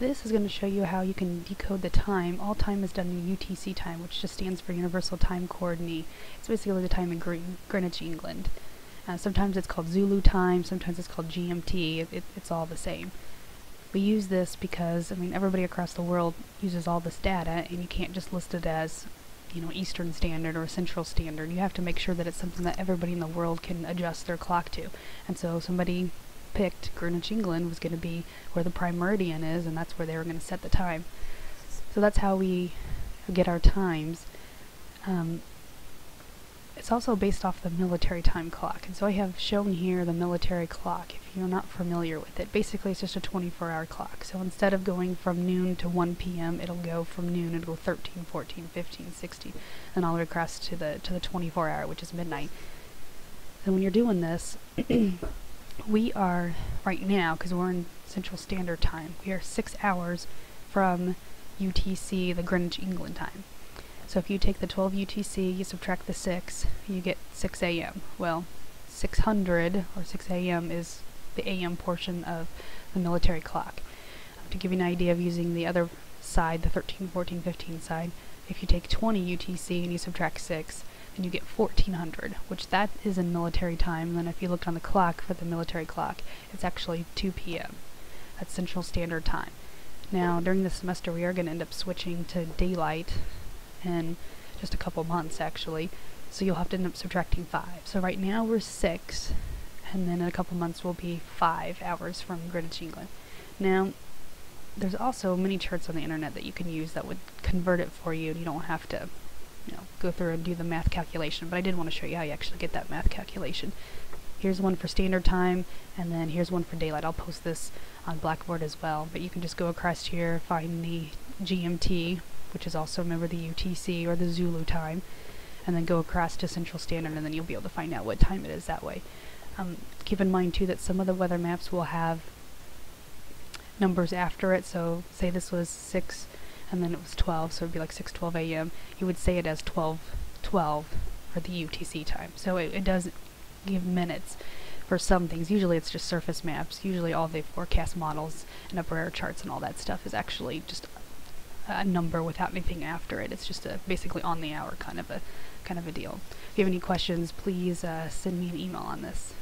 This is going to show you how you can decode the time. All time is done in UTC time, which just stands for Universal Time Coordinate. It's basically the time in Greenwich, England. Uh, sometimes it's called Zulu time, sometimes it's called GMT, it, it, it's all the same. We use this because, I mean, everybody across the world uses all this data, and you can't just list it as, you know, Eastern Standard or Central Standard. You have to make sure that it's something that everybody in the world can adjust their clock to. And so somebody picked Greenwich, England was going to be where the prime meridian is, and that's where they were going to set the time. So that's how we get our times. Um, it's also based off the military time clock, and so I have shown here the military clock if you're not familiar with it. Basically, it's just a 24 hour clock. So instead of going from noon to 1 p.m., it'll go from noon, it'll go 13, 14, 15, 16, and all the way across to the, to the 24 hour, which is midnight. And when you're doing this, we are right now because we're in Central Standard Time. We are six hours from UTC, the Greenwich England time. So if you take the 12 UTC, you subtract the 6, you get 6 a.m. Well, 600 or 6 a.m. is the a.m. portion of the military clock. To give you an idea of using the other side, the 13, 14, 15 side, if you take 20 UTC and you subtract 6, and you get 1400, which that is in military time. And then if you look on the clock for the military clock, it's actually 2 p.m. That's Central Standard Time. Now, during the semester, we are going to end up switching to daylight in just a couple months, actually. So you'll have to end up subtracting 5. So right now we're 6, and then in a couple months we'll be 5 hours from Greenwich, England. Now, there's also many charts on the internet that you can use that would convert it for you. And you don't have to you know, go through and do the math calculation, but I did want to show you how you actually get that math calculation. Here's one for standard time, and then here's one for daylight. I'll post this on Blackboard as well, but you can just go across here, find the GMT, which is also, remember, the UTC or the Zulu time, and then go across to Central Standard, and then you'll be able to find out what time it is that way. Um, keep in mind, too, that some of the weather maps will have numbers after it, so say this was 6 and then it was 12, so it would be like 6:12 a.m. You would say it as 12:12 for the UTC time. So it, it does give minutes for some things. Usually it's just surface maps. Usually all the forecast models and upper air charts and all that stuff is actually just a number without anything after it. It's just a basically on the hour kind of a kind of a deal. If you have any questions, please uh, send me an email on this.